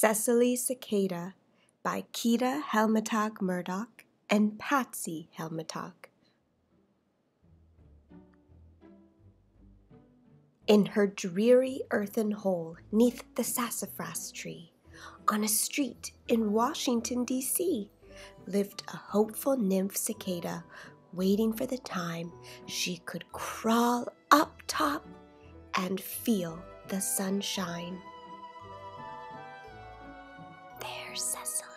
Cecily Cicada by Kida Helmetag Murdoch and Patsy Helmetag. In her dreary earthen hole neath the sassafras tree, on a street in Washington, D.C., lived a hopeful nymph cicada waiting for the time she could crawl up top and feel the sunshine. Cecily.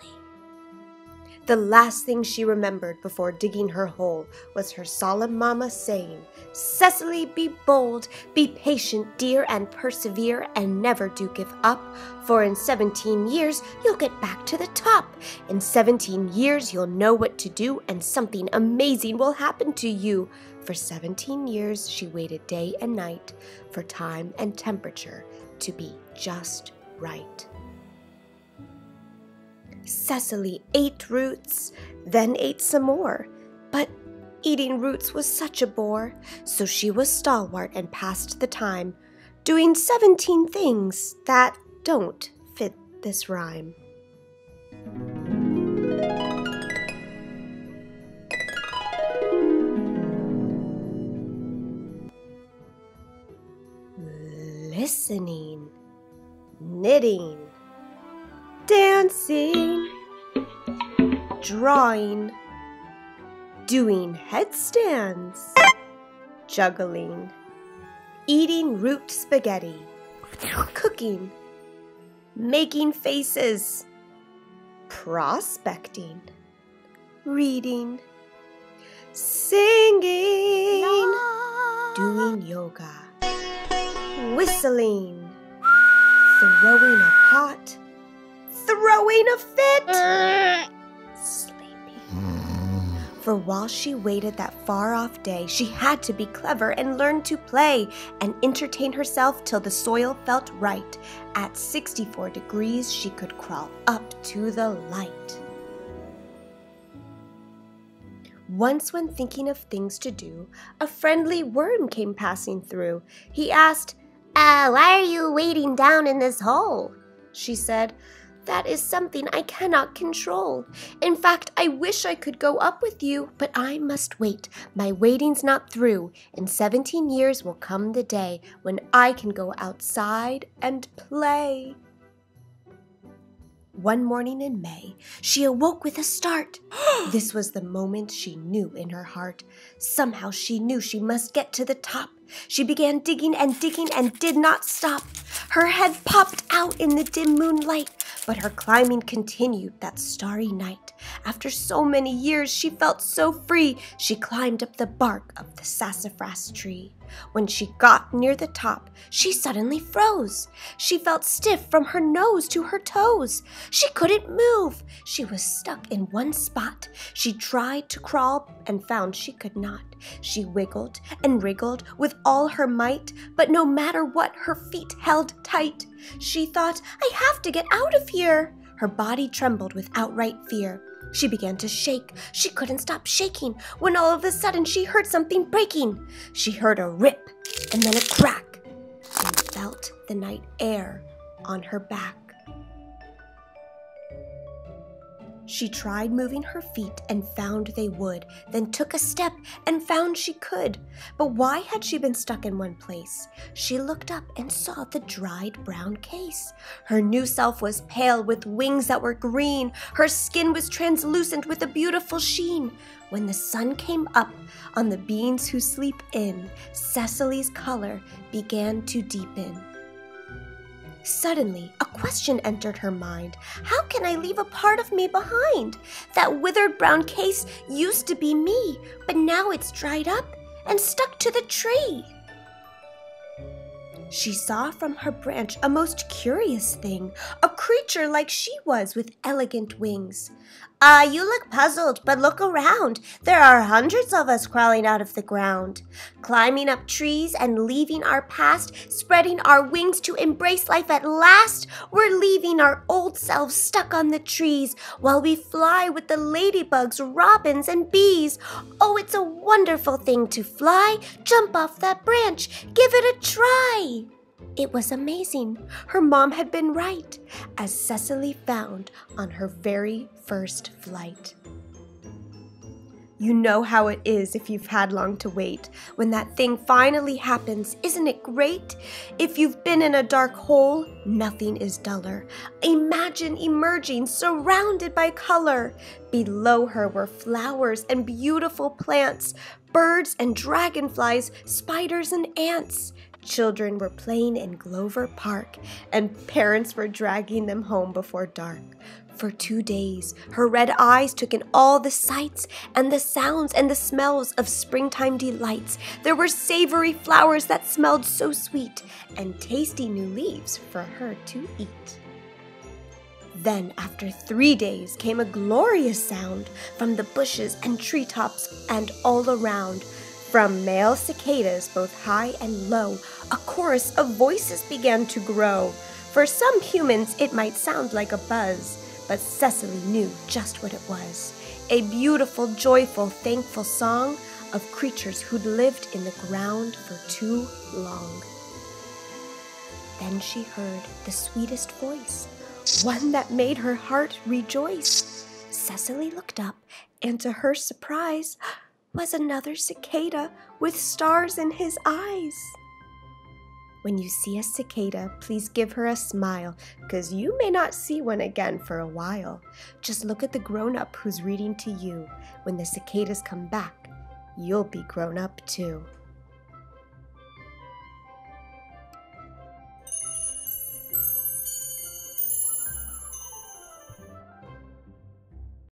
The last thing she remembered before digging her hole was her solemn mamma saying, Cecily, be bold, be patient, dear, and persevere, and never do give up, for in 17 years you'll get back to the top. In 17 years you'll know what to do, and something amazing will happen to you. For 17 years she waited day and night for time and temperature to be just right. Cecily ate roots, then ate some more. But eating roots was such a bore, so she was stalwart and passed the time, doing 17 things that don't fit this rhyme. Listening, knitting, dancing, drawing, doing headstands, juggling, eating root spaghetti, cooking, making faces, prospecting, reading, singing, doing yoga, whistling, throwing a pot, throwing a fit. For while she waited that far off day, she had to be clever and learn to play and entertain herself till the soil felt right. At 64 degrees, she could crawl up to the light. Once, when thinking of things to do, a friendly worm came passing through. He asked, uh, Why are you waiting down in this hole? She said, That is something I cannot control. In fact, I wish I could go up with you, but I must wait. My waiting's not through. In 17 years will come the day when I can go outside and play. One morning in May, she awoke with a start. this was the moment she knew in her heart. Somehow she knew she must get to the top. She began digging and digging and did not stop. Her head popped out in the dim moonlight, but her climbing continued that starry night. After so many years, she felt so free, she climbed up the bark of the sassafras tree. When she got near the top, she suddenly froze. She felt stiff from her nose to her toes. She couldn't move. She was stuck in one spot. She tried to crawl and found she could not. She wiggled and wriggled with all her might, but no matter what, her feet held tight. She thought, I have to get out of here. Her body trembled with outright fear. She began to shake. She couldn't stop shaking when all of a sudden she heard something breaking. She heard a rip and then a crack and felt the night air on her back. She tried moving her feet and found they would, then took a step and found she could. But why had she been stuck in one place? She looked up and saw the dried brown case. Her new self was pale with wings that were green. Her skin was translucent with a beautiful sheen. When the sun came up on the beings who sleep in, Cecily's color began to deepen. Suddenly, a question entered her mind. How can I leave a part of me behind? That withered brown case used to be me, but now it's dried up and stuck to the tree. She saw from her branch a most curious thing, a creature like she was with elegant wings. Ah, uh, you look puzzled, but look around. There are hundreds of us crawling out of the ground, climbing up trees and leaving our past, spreading our wings to embrace life at last. We're leaving our old selves stuck on the trees while we fly with the ladybugs, robins, and bees. Oh, it's a wonderful thing to fly. Jump off that branch. Give it a try. It was amazing. Her mom had been right, as Cecily found on her very first flight. You know how it is if you've had long to wait. When that thing finally happens, isn't it great? If you've been in a dark hole, nothing is duller. Imagine emerging surrounded by color. Below her were flowers and beautiful plants, birds and dragonflies, spiders and ants. Children were playing in Glover Park, and parents were dragging them home before dark. For two days, her red eyes took in all the sights and the sounds and the smells of springtime delights. There were savory flowers that smelled so sweet, and tasty new leaves for her to eat. Then, after three days, came a glorious sound from the bushes and treetops and all around. From male cicadas, both high and low, a chorus of voices began to grow. For some humans, it might sound like a buzz but Cecily knew just what it was a beautiful, joyful, thankful song of creatures who'd lived in the ground for too long. Then she heard the sweetest voice, one that made her heart rejoice. Cecily looked up, and to her surprise, was another cicada with stars in his eyes. When you see a cicada, please give her a smile, because you may not see one again for a while. Just look at the grown up who's reading to you. When the cicadas come back, you'll be grown up too.